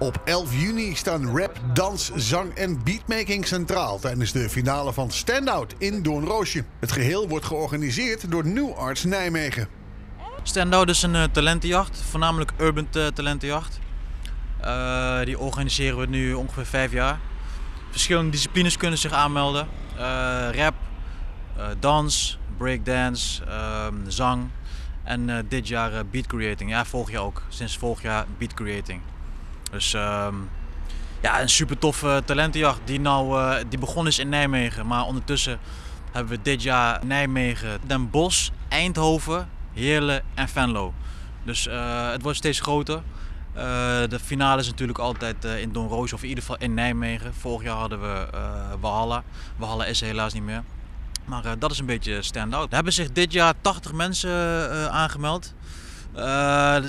Op 11 juni staan rap, dans, zang en beatmaking centraal tijdens de finale van Standout in Doornroosje. Het geheel wordt georganiseerd door New Arts Nijmegen. Standout is een uh, talentenjacht, voornamelijk urban talentenjacht. Uh, die organiseren we nu ongeveer vijf jaar. Verschillende disciplines kunnen zich aanmelden. Rap, dans, breakdance, ehm, zang en dit jaar beat creating. Ja, vorig jaar ook. Sinds vorig jaar beat creating. Dus ehm, ja, een super toffe talentenjacht die, nou, die begonnen is in Nijmegen. Maar ondertussen hebben we dit jaar Nijmegen, Den Bosch, Eindhoven, Heerlen en Venlo. Dus uh, het wordt steeds groter. Uh, de finale is natuurlijk altijd in Doornroosje of in ieder geval in Nijmegen. Vorig jaar hadden we Walhalla. Walhalla is helaas niet meer. Maar dat is een beetje stand-out. Er hebben zich dit jaar 80 mensen aangemeld.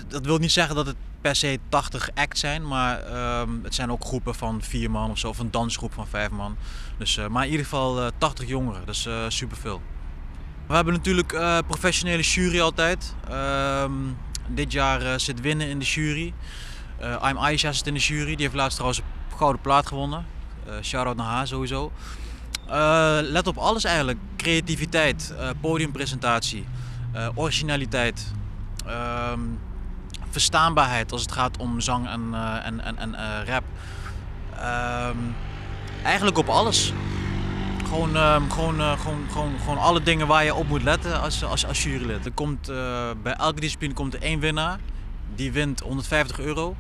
dat wil niet zeggen dat het per se 80 acts zijn, maar ehm, het zijn ook groepen van vier man of zo, of een dansgroep van vijf man. Dus, maar in ieder geval 80 jongeren, dat is superveel. We hebben natuurlijk uh, professionele jury altijd. Uh, dit jaar uh, zit Winnen in de jury. Uh, I'm Aisha zit in de jury. Die heeft laatst trouwens een gouden plaat gewonnen. Shout-out naar haar sowieso. let op alles eigenlijk. Creativiteit, podiumpresentatie, originaliteit, ehm, verstaanbaarheid als het gaat om zang en, en, en, en rap. Ehm, eigenlijk op alles. Gewoon, uh, gewoon, uh, gewoon, gewoon, gewoon alle dingen waar je op moet letten als, als, als jurylid. Er komt, bij elke discipline komt er één winnaar. Die wint 150 euro.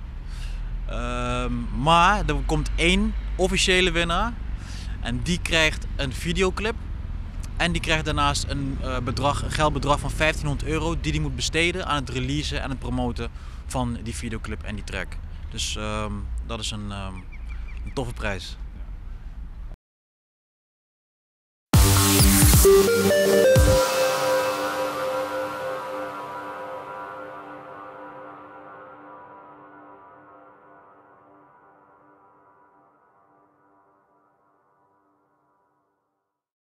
Ehm, maar er komt één officiële winnaar. En die krijgt een videoclip. En die krijgt daarnaast een, uh, bedrag, een geldbedrag van 1500 euro. Die hij moet besteden aan het releasen en het promoten van die videoclip en die track. Dus um, dat is een, um, een toffe prijs.